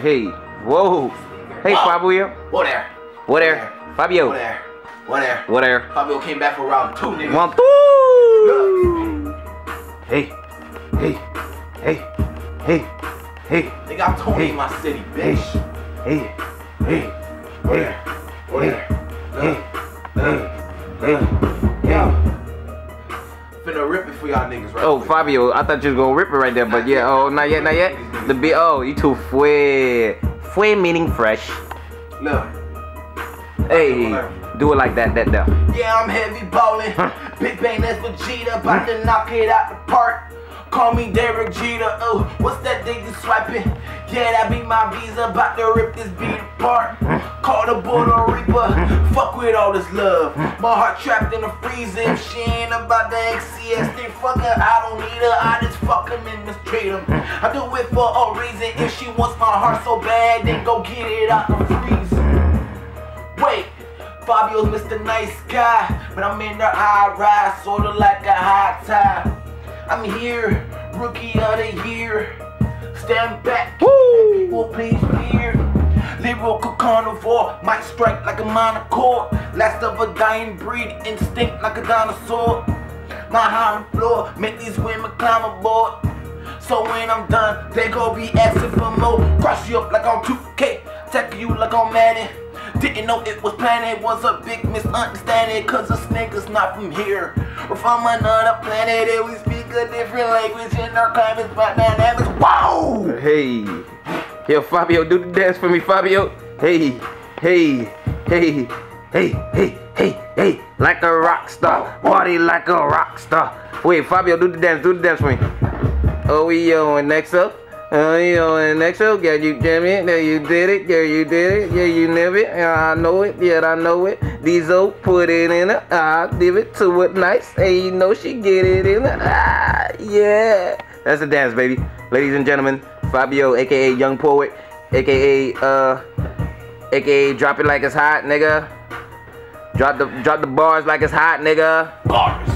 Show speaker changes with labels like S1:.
S1: Hey, whoa. Hey,
S2: Whoa.
S1: Fabio.
S2: What there?
S1: What there? Fabio.
S2: What there? What there?
S1: What there?
S2: Fabio came back for round two, nigga.
S1: One, two. Hey, hey, hey, hey, hey,
S2: They got Tony
S1: Hey.
S2: in my city, bitch.
S1: hey, hey,
S2: What
S1: hey,
S2: there? What
S1: hey,
S2: there?
S1: hey, hey, hey.
S2: Finna rip it for y'all niggas right
S1: Oh,
S2: quick.
S1: Fabio, I thought you was gonna rip it right there, but yeah, oh, not yet, not yet. The B, oh, you too fue. Fue meaning fresh.
S2: Look.
S1: Hey, do it like that, that, that.
S2: Yeah, I'm heavy ballin'. Big bang, that's Vegeta. About to knock it out the park. Call me Derek Jeter. Oh, what's that thing you swiping? Yeah, that be my visa. About to rip this beat apart. Call the Border Reaper. Fuck with all this love. My heart trapped in the freezer. If she ain't about the XCS, then fuck her. I don't need her. I just fuck him and mistreat him. I do it for a reason. If she wants my heart so bad, then go get it out the freezer. Wait, Fabio's Mr. Nice Guy, but I'm in the high rise, sorta like a high tide. I'm here, rookie of the year. Stand back,
S1: Woo!
S2: people please Lyrical carnivore, might strike like a monocord. Last of a dying breed, instinct like a dinosaur. My high floor, make these women climb aboard. So when I'm done, they gon' be asking for more. Crush you up like on 2K, tackle you like on Madden. Didn't know it was planned, it was a big misunderstanding. Cause us niggas not from here. We're from another planet and we speak a different language in our climates, but dynamics. Whoa!
S1: Hey, yo, Fabio, do the dance for me, Fabio. Hey, hey, hey, hey, hey, hey, hey, like a rock star, party like a rock star. Wait, Fabio, do the dance, do the dance for me. Oh, we yo, and next up. Oh, yo, and next up, yeah, you jam it, yeah, you did it, yeah, you did it, yeah, you never it, yeah, I know it, yeah, I know it. Diesel, put it in her, I give it to it nice, and you know she get it in her, ah, yeah. That's the dance, baby. Ladies and gentlemen, Fabio, aka Young Poet, aka, uh, aka Drop It Like It's Hot, nigga. Drop the, drop the bars like it's hot, nigga.
S2: Bars.